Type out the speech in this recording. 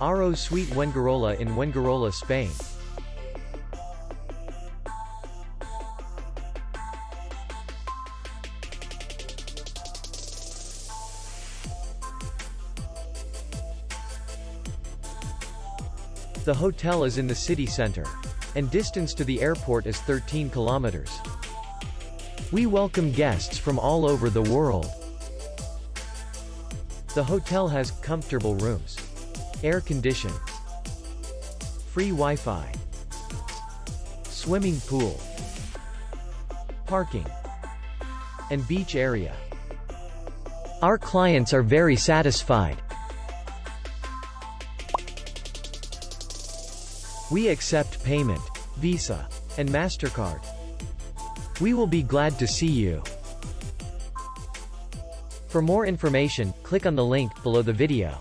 Ahro Suite Fuengirola in Fuengirola, Spain. The hotel is in the city center. And distance to the airport is 13 kilometers. We welcome guests from all over the world. The hotel has comfortable rooms, air condition, free Wi-Fi, swimming pool, parking, and beach area. Our clients are very satisfied. We accept payment, Visa, and MasterCard. We will be glad to see you. For more information, click on the link below the video.